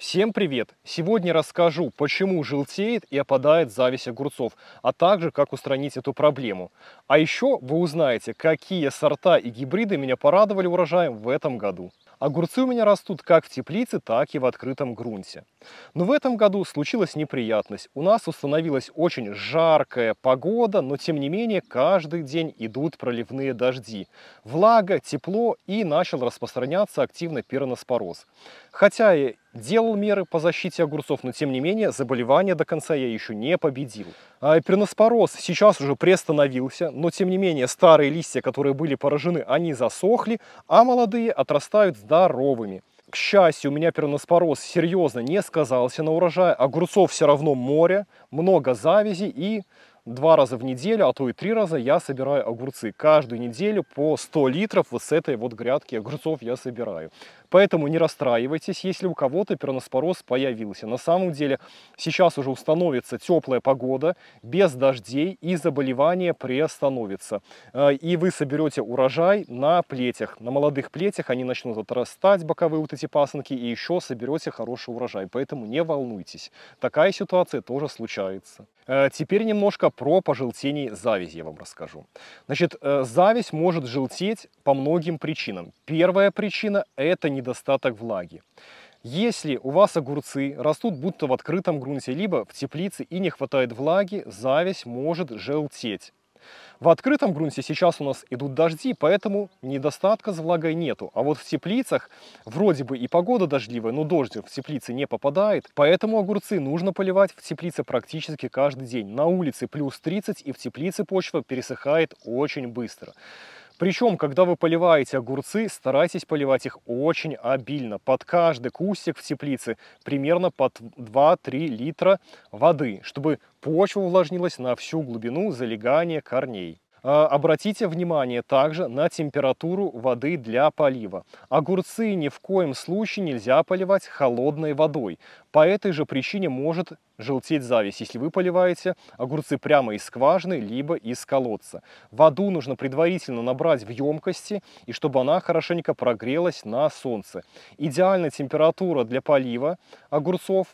Всем привет! Сегодня расскажу, почему желтеет и опадает зависть огурцов, а также как устранить эту проблему. А еще вы узнаете, какие сорта и гибриды меня порадовали урожаем в этом году. Огурцы у меня растут как в теплице, так и в открытом грунте. Но в этом году случилась неприятность. У нас установилась очень жаркая погода, но тем не менее каждый день идут проливные дожди. Влага, тепло и начал распространяться активно пироноспороз. Хотя я делал меры по защите огурцов, но тем не менее заболевание до конца я еще не победил. А пироноспороз сейчас уже приостановился, но тем не менее старые листья, которые были поражены, они засохли, а молодые отрастают здоровыми. К счастью, у меня пироноспороз серьезно не сказался на урожае, огурцов все равно море, много завязи и два раза в неделю, а то и три раза я собираю огурцы. Каждую неделю по 100 литров вот с этой вот грядки огурцов я собираю. Поэтому не расстраивайтесь, если у кого-то пироноспороз появился. На самом деле сейчас уже установится теплая погода, без дождей и заболевание приостановится. Э, и вы соберете урожай на плетях. На молодых плетях они начнут отрастать, боковые вот эти пасынки, и еще соберете хороший урожай. Поэтому не волнуйтесь. Такая ситуация тоже случается. Э, теперь немножко про пожелтение завязи я вам расскажу. Значит, э, зависть может желтеть по многим причинам. Первая причина – это недостаток влаги. Если у вас огурцы растут будто в открытом грунте, либо в теплице и не хватает влаги, зависть может желтеть. В открытом грунте сейчас у нас идут дожди, поэтому недостатка с влагой нету. А вот в теплицах вроде бы и погода дождливая, но дождь в теплице не попадает. Поэтому огурцы нужно поливать в теплице практически каждый день. На улице плюс 30 и в теплице почва пересыхает очень быстро. Причем, когда вы поливаете огурцы, старайтесь поливать их очень обильно. Под каждый кустик в теплице примерно под 2-3 литра воды, чтобы почва увлажнилась на всю глубину залегания корней. А, обратите внимание также на температуру воды для полива. Огурцы ни в коем случае нельзя поливать холодной водой. По этой же причине может желтеть зависть, если вы поливаете огурцы прямо из скважины, либо из колодца. Воду нужно предварительно набрать в емкости, и чтобы она хорошенько прогрелась на солнце. Идеальная температура для полива огурцов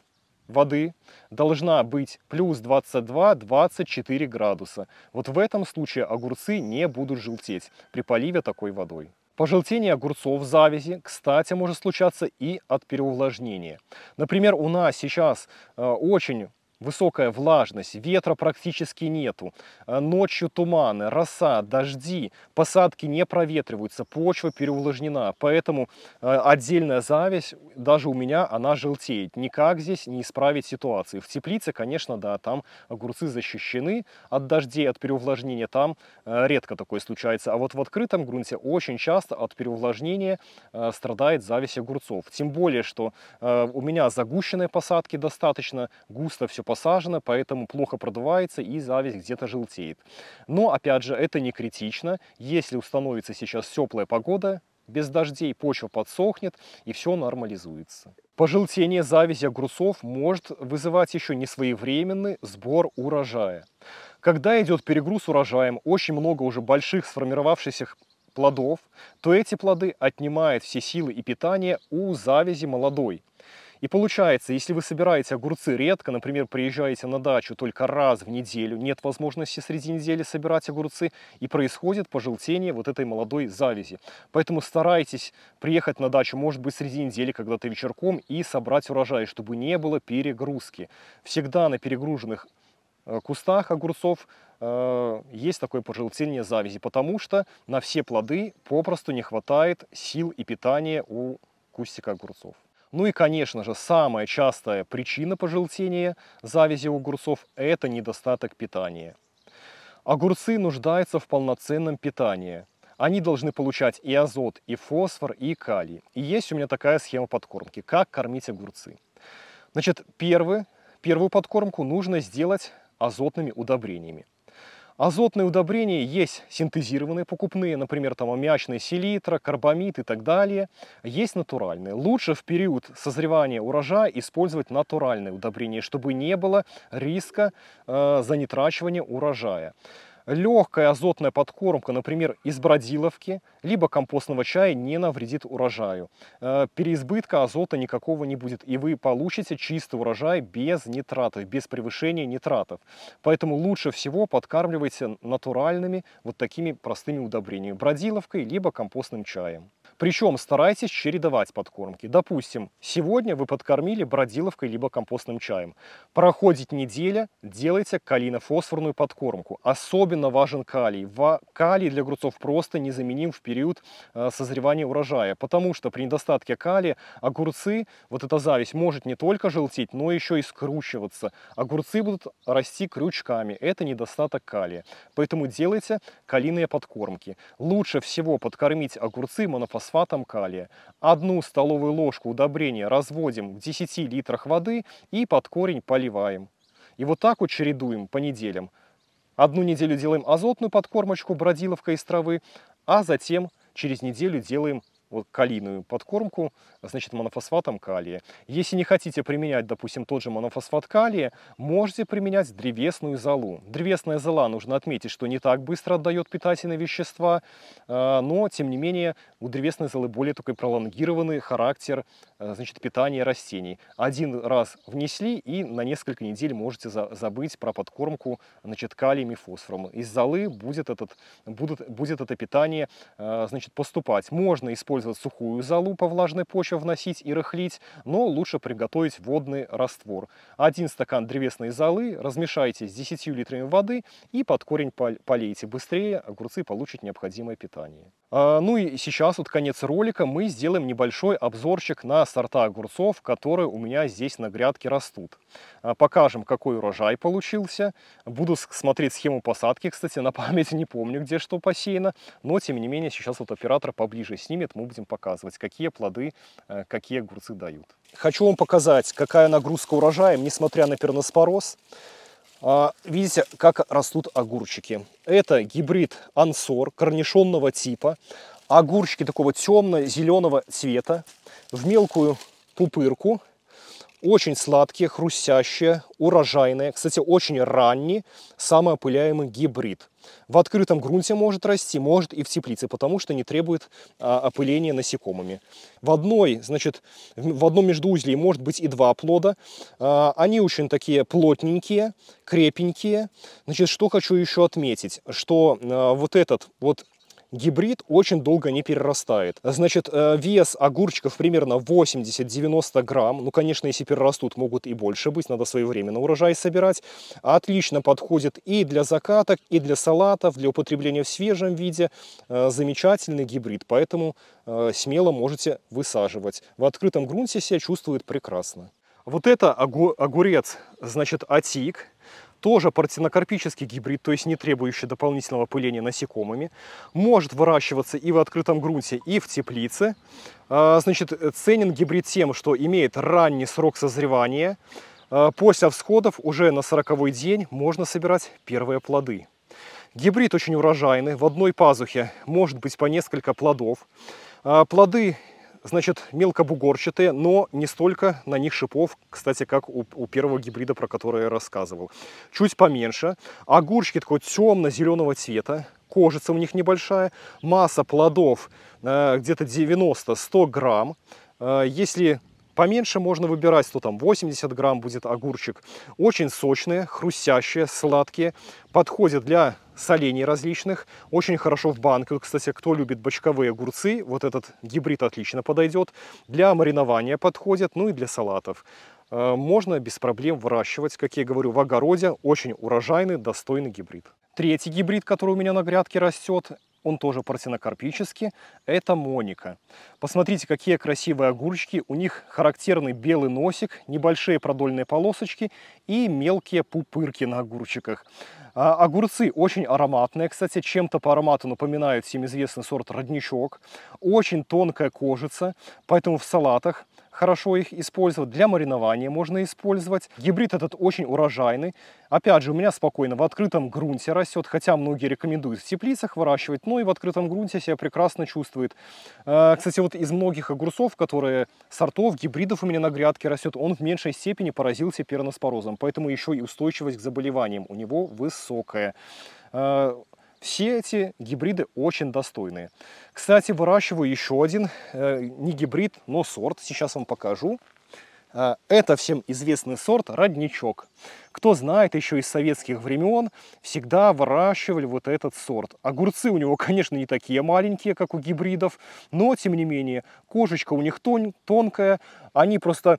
воды должна быть плюс 22-24 градуса. Вот в этом случае огурцы не будут желтеть при поливе такой водой. Пожелтение огурцов в завязи, кстати, может случаться и от переувлажнения. Например, у нас сейчас э, очень высокая влажность, ветра практически нету, э, ночью туманы, роса, дожди, посадки не проветриваются, почва переувлажнена, поэтому э, отдельная зависть, даже у меня, она желтеет. Никак здесь не исправить ситуацию. В теплице, конечно, да, там огурцы защищены от дождей, от переувлажнения, там э, редко такое случается. А вот в открытом грунте очень часто от переувлажнения страдает зависть огурцов. Тем более, что у меня загущенные посадки достаточно, густо все посажено, поэтому плохо продувается и зависть где-то желтеет. Но, опять же, это не критично. Если установится сейчас теплая погода, без дождей почва подсохнет и все нормализуется. Пожелтение завязи огурцов может вызывать еще несвоевременный сбор урожая. Когда идет перегруз урожаем, очень много уже больших сформировавшихся плодов, то эти плоды отнимают все силы и питание у завязи молодой. И получается, если вы собираете огурцы редко, например, приезжаете на дачу только раз в неделю, нет возможности среди недели собирать огурцы, и происходит пожелтение вот этой молодой завязи. Поэтому старайтесь приехать на дачу, может быть, среди недели, когда-то вечерком, и собрать урожай, чтобы не было перегрузки. Всегда на перегруженных э, кустах огурцов э, есть такое пожелтение завязи, потому что на все плоды попросту не хватает сил и питания у кустика огурцов. Ну и, конечно же, самая частая причина пожелтения завязи огурцов – это недостаток питания. Огурцы нуждаются в полноценном питании. Они должны получать и азот, и фосфор, и калий. И есть у меня такая схема подкормки. Как кормить огурцы? Значит, первый, первую подкормку нужно сделать азотными удобрениями. Азотные удобрения есть синтезированные, покупные, например, там аммиачная селитра, карбамид и так далее. Есть натуральные. Лучше в период созревания урожая использовать натуральные удобрения, чтобы не было риска э, занитрачивания урожая. Легкая азотная подкормка, например, из бродиловки, либо компостного чая не навредит урожаю. Э, переизбытка азота никакого не будет, и вы получите чистый урожай без нитратов, без превышения нитратов. Поэтому лучше всего подкармливайте натуральными вот такими простыми удобрениями, бродиловкой, либо компостным чаем. Причем старайтесь чередовать подкормки. Допустим, сегодня вы подкормили бродиловкой либо компостным чаем. Проходит неделя, делайте калийно-фосфорную подкормку. Особенно важен калий. Калий для огурцов просто незаменим в период э, созревания урожая, потому что при недостатке калия огурцы, вот эта зависть, может не только желтеть, но еще и скручиваться. Огурцы будут расти крючками. Это недостаток калия. Поэтому делайте калийные подкормки. Лучше всего подкормить огурцы монофосфатом фосфатом калия. Одну столовую ложку удобрения разводим в 10 литрах воды и под корень поливаем. И вот так вот чередуем по неделям. Одну неделю делаем азотную подкормочку, бродиловка из травы, а затем через неделю делаем вот калийную подкормку, значит, монофосфатом калия. Если не хотите применять, допустим, тот же монофосфат калия, можете применять древесную золу. Древесная зола, нужно отметить, что не так быстро отдает питательные вещества, а, но, тем не менее, у древесной золы более такой пролонгированный характер а, значит, питания растений. Один раз внесли и на несколько недель можете забыть про подкормку значит, калием и фосфором. Из золы будет, этот, будет, будет это питание а, значит, поступать. Можно использовать использовать сухую золу по влажной почве вносить и рыхлить, но лучше приготовить водный раствор. Один стакан древесной золы размешайте с 10 литрами воды и под корень полейте. Быстрее огурцы получат необходимое питание. А, ну и сейчас, вот конец ролика, мы сделаем небольшой обзорчик на сорта огурцов, которые у меня здесь на грядке растут. А, покажем, какой урожай получился. Буду смотреть схему посадки, кстати, на память не помню, где что посеяно. Но, тем не менее, сейчас вот оператор поближе снимет, мы будем показывать, какие плоды, э, какие огурцы дают. Хочу вам показать, какая нагрузка урожаем, несмотря на перноспороз. А, видите, как растут огурчики. Это гибрид ансор корнишонного типа. Огурчики такого темно-зеленого цвета в мелкую пупырку. Очень сладкие, хрустящие, урожайные. Кстати, очень ранний, самый опыляемый гибрид. В открытом грунте может расти, может и в теплице, потому что не требует а, опыления насекомыми. В одной, значит, в одном междуузле может быть и два плода. А, они очень такие плотненькие, крепенькие. Значит, что хочу еще отметить, что а, вот этот вот гибрид очень долго не перерастает. Значит, э, вес огурчиков примерно 80-90 грамм. Ну, конечно, если перерастут, могут и больше быть, надо своевременно урожай собирать. Отлично подходит и для закаток, и для салатов, для употребления в свежем виде. Э, замечательный гибрид, поэтому э, смело можете высаживать. В открытом грунте себя чувствует прекрасно. Вот это огурец, значит, атик тоже партенокарпический гибрид, то есть не требующий дополнительного пыления насекомыми, может выращиваться и в открытом грунте, и в теплице. А, значит, ценен гибрид тем, что имеет ранний срок созревания. А, после всходов уже на 40 день можно собирать первые плоды. Гибрид очень урожайный, в одной пазухе может быть по несколько плодов. А, плоды значит, мелкобугорчатые, но не столько на них шипов, кстати, как у, у первого гибрида, про который я рассказывал. Чуть поменьше. Огурчики такого темно-зеленого цвета, кожица у них небольшая, масса плодов э, где-то 90-100 грамм. Э, если Поменьше можно выбирать, что там 80 грамм будет огурчик. Очень сочные, хрустящие, сладкие. Подходят для солений различных. Очень хорошо в банке. Кстати, кто любит бочковые огурцы, вот этот гибрид отлично подойдет. Для маринования подходит, ну и для салатов. Э, можно без проблем выращивать, как я говорю, в огороде. Очень урожайный, достойный гибрид. Третий гибрид, который у меня на грядке растет, он тоже парцинокарпический, это Моника. Посмотрите, какие красивые огурчики, у них характерный белый носик, небольшие продольные полосочки и мелкие пупырки на огурчиках. А, огурцы очень ароматные, кстати, чем-то по аромату напоминают всем известный сорт родничок. Очень тонкая кожица, поэтому в салатах хорошо их использовать. Для маринования можно использовать. Гибрид этот очень урожайный. Опять же, у меня спокойно в открытом грунте растет, хотя многие рекомендуют в теплицах выращивать, но и в открытом грунте себя прекрасно чувствует. Э, кстати, вот из многих огурцов, которые сортов, гибридов у меня на грядке растет, он в меньшей степени поразился перноспорозом, поэтому еще и устойчивость к заболеваниям у него высокая. Все эти гибриды очень достойные. Кстати, выращиваю еще один, э, не гибрид, но сорт. Сейчас вам покажу. Э, это всем известный сорт родничок. Кто знает, еще из советских времен всегда выращивали вот этот сорт. Огурцы у него, конечно, не такие маленькие, как у гибридов, но, тем не менее, кожечка у них тон тонкая. Они просто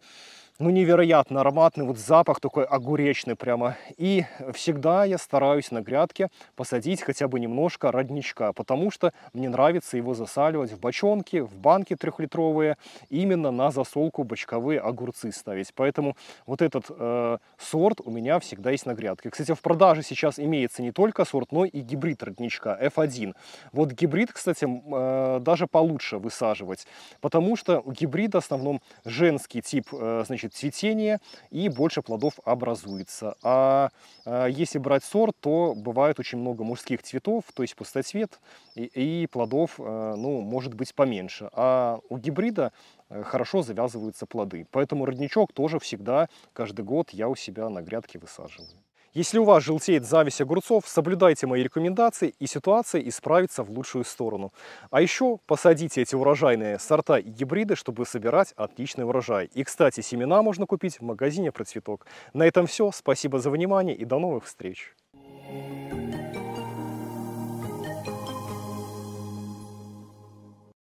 ну, невероятно ароматный, вот запах такой огуречный прямо. И всегда я стараюсь на грядке посадить хотя бы немножко родничка, потому что мне нравится его засаливать в бочонки, в банки трехлитровые, именно на засолку бочковые огурцы ставить. Поэтому вот этот э, сорт у меня всегда есть на грядке. Кстати, в продаже сейчас имеется не только сорт, но и гибрид родничка F1. Вот гибрид, кстати, э, даже получше высаживать, потому что у гибрида в основном женский тип, э, значит, значит, цветение и больше плодов образуется. А, а если брать сорт, то бывает очень много мужских цветов, то есть пустоцвет, и, и плодов, э, ну, может быть поменьше. А у гибрида э, хорошо завязываются плоды. Поэтому родничок тоже всегда, каждый год я у себя на грядке высаживаю. Если у вас желтеет зависть огурцов, соблюдайте мои рекомендации, и ситуация исправится в лучшую сторону. А еще посадите эти урожайные сорта и гибриды, чтобы собирать отличный урожай. И, кстати, семена можно купить в магазине «Процветок». На этом все. Спасибо за внимание и до новых встреч. Thank you.